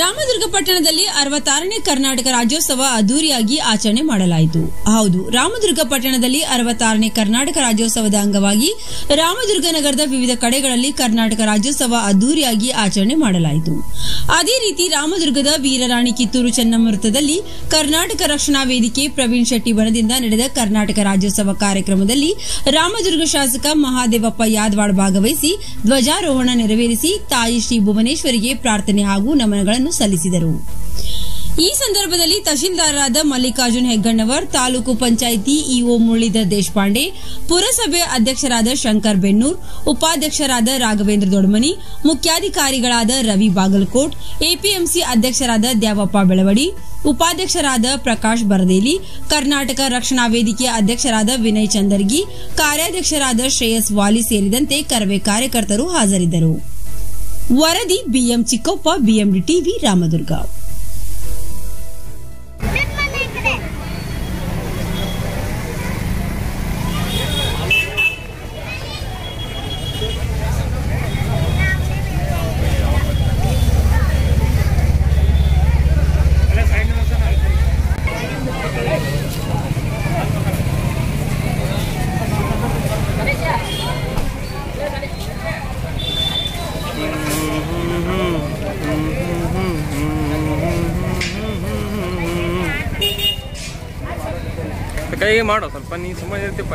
ರಾಮದುರ್ಗ ಪಟ್ಟಣದಲ್ಲಿ ಅರವತ್ತಾರನೇ ಕರ್ನಾಟಕ ರಾಜ್ಯೋತ್ಸವ ಅದ್ದೂರಿಯಾಗಿ ಆಚರಣೆ ಮಾಡಲಾಯಿತು. ಹೌದು ರಾಮದುರ್ಗ ಪಟ್ಟಣದಲ್ಲಿ ಅರವತ್ತಾರನೇ ಕರ್ನಾಟಕ ರಾಜ್ಯೋತ್ಸವದ ಅಂಗವಾಗಿ ರಾಮದುರ್ಗ ನಗರದ ವಿವಿಧ ಕಡೆಗಳಲ್ಲಿ ಕರ್ನಾಟಕ ರಾಜ್ಯೋತ್ಸವ ಅದ್ದೂರಿಯಾಗಿ ಆಚರಣೆ ಮಾಡಲಾಯಿತು. ಅದೇ ರೀತಿ ರಾಮದುರ್ಗದ ವೀರರಾಣಿ ಕಿತ್ತೂರು ಚೆನ್ನಮ್ಮ ವೃತ್ತದಲ್ಲಿ ಕರ್ನಾಟಕ ರಕ್ಷಣಾ ವೇದಿಕೆ ಪ್ರವೀಣ್ ಶೆಟ್ಟಿ ಬಣದಿಂದ ನಡೆದ ಕರ್ನಾಟಕ ರಾಜ್ಯೋತ್ಸವ ಕಾರ್ಯಕ್ರಮದಲ್ಲಿ ರಾಮದುರ್ಗ ಶಾಸಕ ಮಹಾದೇವಪ್ಪ ಯಾದವಾಡ್ ಭಾಗವಹಿಸಿ ಧ್ವಜಾರೋಹಣ ನೆರವೇರಿಸಿ ತಾಯಿ ಶ್ರೀ ಭುವನೇಶ್ವರಿಗೆ ಪ್ರಾರ್ಥನೆ ಹಾಗೂ ನಮನಗಳನ್ನು ಸಲ್ಲಿಸಿದರು. ಈ ಸಂದರ್ಭದಲ್ಲಿ ತಹಶೀಲ್ದಾರರಾದ ಮಲ್ಲಿಕಾರ್ಜುನ್ ಹೆಗ್ಗಣ್ಣವರ್, ತಾಲೂಕು ಪಂಚಾಯಿತಿ ಇಒ ಮುರಳೀಧರ್ ದೇಶಪಾಂಡೆ, ಪುರಸಭೆ ಅಧ್ಯಕ್ಷರಾದ ಶಂಕರ್ ಬೆನ್ನೂರ್, ಉಪಾಧ್ಯಕ್ಷರಾದ ರಾಘವೇಂದ್ರ ದೊಡ್ಮನಿ, ಮುಖ್ಯಾಧಿಕಾರಿಗಳಾದ ರವಿ ಬಾಗಲಕೋಟ್, ಎಪಿಎಂಸಿ ಅಧ್ಯಕ್ಷರಾದ ದ್ಯಾವಪ್ಪ ಬೆಳವಡಿ, ಉಪಾಧ್ಯಕ್ಷರಾದ ಪ್ರಕಾಶ್ ಬರದೇಲಿ, ಕರ್ನಾಟಕ ರಕ್ಷಣಾ ವೇದಿಕೆಯ ಅಧ್ಯಕ್ಷರಾದ ವಿನಯ್ ಚಂದರ್ಗಿ, ಕಾರ್ಯಾಧ್ಯಕ್ಷರಾದ ಶ್ರೇಯಸ್ ವಾಲಿ ಸೇರಿದಂತೆ ಕರವೇ ಕಾರ್ಯಕರ್ತರು ಹಾಜರಿದ್ದರು. ವರದಿ ಬಿಎಂ ಚಿಕ್ಕಪ್ಪ ಬಿಎಂಡಿ ಟಿವಿ ರಾಮದುರ್ಗ ಕೈಗೆ ಮಾಡೋ ಸ್ವಲ್ಪ ನೀನು ಸುಮ್ಮನೆ ಇರ್ತಿಪ್ಪ